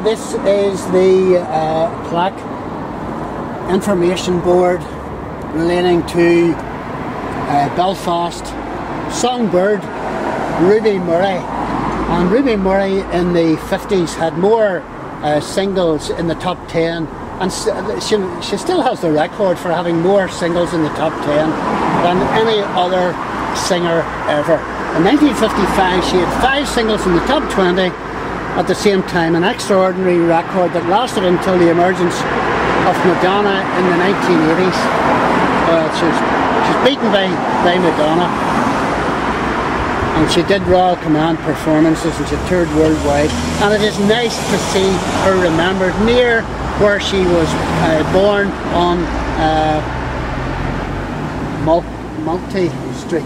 And this is the uh, plaque information board relating to uh, Belfast songbird Ruby Murray. And Ruby Murray in the 50s had more uh, singles in the top 10 and she, she still has the record for having more singles in the top 10 than any other singer ever. In 1955 she had five singles in the top 20 at the same time, an extraordinary record that lasted until the emergence of Madonna in the 1980s. Uh, she's, she's beaten by, by Madonna. And she did Royal Command performances and she toured worldwide. And it is nice to see her remembered near where she was uh, born on uh, Moltke Street.